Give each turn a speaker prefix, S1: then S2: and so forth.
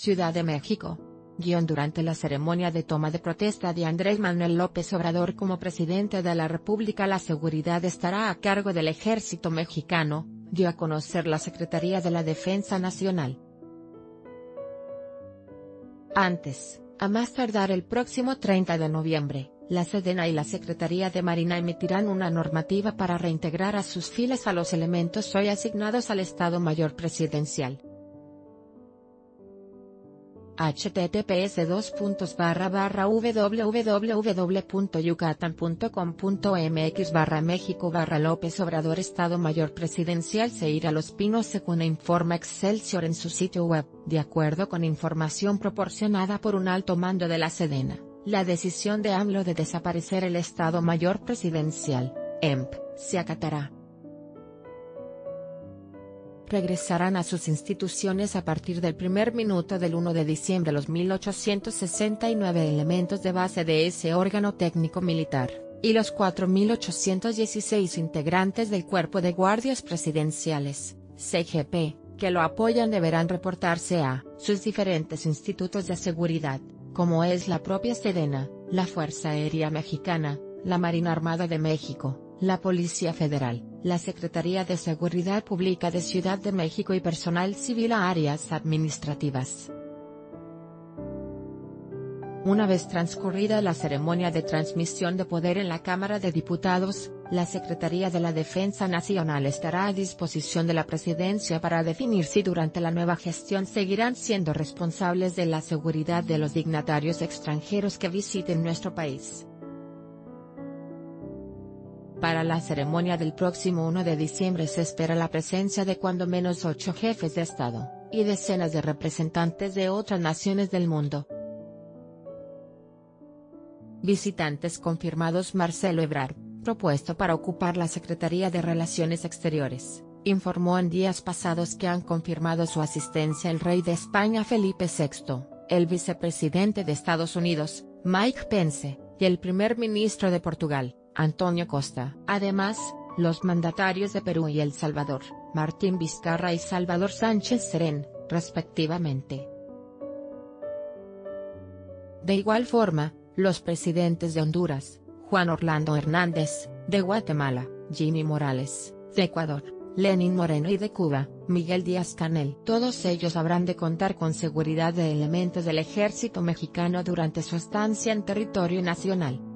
S1: Ciudad de México. Guión durante la ceremonia de toma de protesta de Andrés Manuel López Obrador como presidente de la República la seguridad estará a cargo del ejército mexicano, dio a conocer la Secretaría de la Defensa Nacional. Antes, a más tardar el próximo 30 de noviembre, la Sedena y la Secretaría de Marina emitirán una normativa para reintegrar a sus filas a los elementos hoy asignados al Estado Mayor Presidencial https www.yucatan.com.mx barra México barra López Obrador Estado Mayor Presidencial se irá a Los Pinos según informa Excelsior en su sitio web, de acuerdo con información proporcionada por un alto mando de la Sedena, la decisión de AMLO de desaparecer el Estado Mayor Presidencial, EMP, se acatará regresarán a sus instituciones a partir del primer minuto del 1 de diciembre los 1869 elementos de base de ese órgano técnico militar, y los 4.816 integrantes del Cuerpo de Guardias Presidenciales, CGP, que lo apoyan deberán reportarse a sus diferentes institutos de seguridad, como es la propia Sedena, la Fuerza Aérea Mexicana, la Marina Armada de México, la Policía Federal, la Secretaría de Seguridad Pública de Ciudad de México y personal civil a áreas administrativas. Una vez transcurrida la ceremonia de transmisión de poder en la Cámara de Diputados, la Secretaría de la Defensa Nacional estará a disposición de la Presidencia para definir si durante la nueva gestión seguirán siendo responsables de la seguridad de los dignatarios extranjeros que visiten nuestro país. Para la ceremonia del próximo 1 de diciembre se espera la presencia de cuando menos ocho jefes de Estado, y decenas de representantes de otras naciones del mundo. Visitantes confirmados Marcelo Ebrard, propuesto para ocupar la Secretaría de Relaciones Exteriores, informó en días pasados que han confirmado su asistencia el rey de España Felipe VI, el vicepresidente de Estados Unidos, Mike Pence, y el primer ministro de Portugal, Antonio Costa. Además, los mandatarios de Perú y El Salvador, Martín Vizcarra y Salvador Sánchez Serén, respectivamente. De igual forma, los presidentes de Honduras, Juan Orlando Hernández, de Guatemala, Jimmy Morales, de Ecuador, Lenin Moreno y de Cuba, Miguel Díaz Canel. Todos ellos habrán de contar con seguridad de elementos del ejército mexicano durante su estancia en territorio nacional.